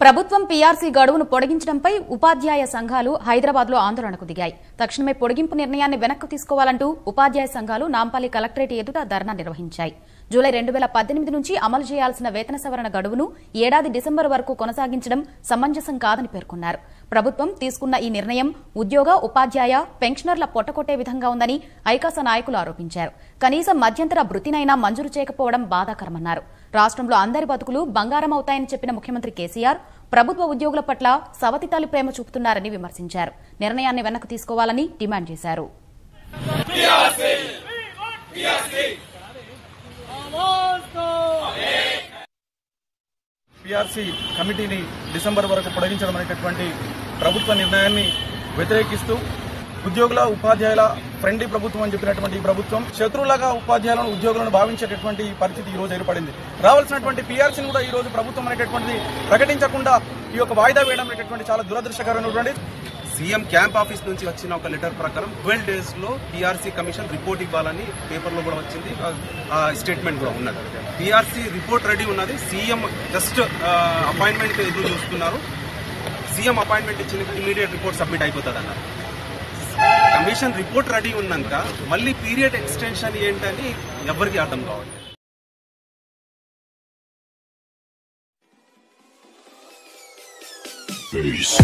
ప్రభుత్వం పీఆర్సీ గడువును పొడిగించడంపై ఉపాధ్యాయ సంఘాలు హైదరాబాద్లో ఆందోళనకు దిగాయి. తక్షణమే పొడిగింపు నిర్ణయాన్ని వెనక్కు తీసుకోవాలంటూ ఉపాధ్యాయ సంఘాలు నాంపల్లి కలెక్టరేట్ ఎదుట ధర్నా నిర్వహించాయి. జూలై రెండు వేల పద్దెనిమిది నుంచి అమలు చేయాల్సిన వేతన సవరణ గడువును ఏడాది డిసెంబర్ వరకు కొనసాగించడం సమంజసం కాదని పేర్కొన్నారు. ప్రభుత్వం తీసుకున్న ఈ నిర్ణయం ఉద్యోగ ఉపాధ్యాయ పెన్షనర్ల పొట్టకొట్టే విధంగా ఉందని ఐకాస నాయకులు ఆరోపించారు. కనీసం మధ్యంతర భృతినైనా మంజూరు చేయకపోవడం బాధాకరమన్నారు. రాష్ట్రంలో అందరి బతుకులు బంగారం అవుతాయని చెప్పిన ముఖ్యమంత్రి కేసీఆర్ ప్రభుత్వ ఉద్యోగుల పట్ల సవతి ప్రేమ చూపుతున్నారని విమర్శించారు. నిర్ణయాన్ని వెనక్కి తీసుకోవాలని డిమాండ్ చేశారు. పిఆర్సీ కమిటీని డిసెంబర్ వరకు పొడిగించడం అనేటటువంటి ప్రభుత్వ నిర్ణయాన్ని వ్యతిరేకిస్తూ ఉద్యోగుల ఉపాధ్యాయుల ఫ్రెండ్లీ ప్రభుత్వం అని చెప్పినటువంటి ఈ ప్రభుత్వం శత్రువులాగా ఉపాధ్యాయులను ఉద్యోగులను భావించేటటువంటి పరిస్థితి ఈ రోజు ఏర్పడింది. రావాల్సినటువంటి పీఆర్సీని కూడా ఈ రోజు ప్రభుత్వం అనేటటువంటిది ప్రకటించకుండా ఈ యొక్క వాయిదా వేయడం అనేటటువంటి చాలా దురదృష్టకరమైనటువంటి సీఎం క్యాంప్ ఆఫీస్ నుంచి వచ్చిన ఒక లెటర్ ప్రకారం ట్వెల్వ్ డేస్లో పీఆర్సీ కమిషన్ రిపోర్ట్ ఇవ్వాలని పేపర్లో కూడా వచ్చింది. ఆ స్టేట్మెంట్ కూడా ఉన్నది. పీఆర్సీ రిపోర్ట్ రెడీ ఉన్నది. సీఎం జస్ట్ అపాయింట్మెంట్ ఎదురు చూస్తున్నారు. సీఎం అపాయింట్మెంట్ ఇచ్చిన ఇమీడియట్ రిపోర్ట్ సబ్మిట్ అయిపోతుంది అన్నారు కమిషన్ రిపోర్ట్ రెడీ ఉన్నాక మళ్ళీ పీరియడ్ ఎక్స్టెన్షన్ ఏంటని ఎవరికి అర్థం కావాలి Peace.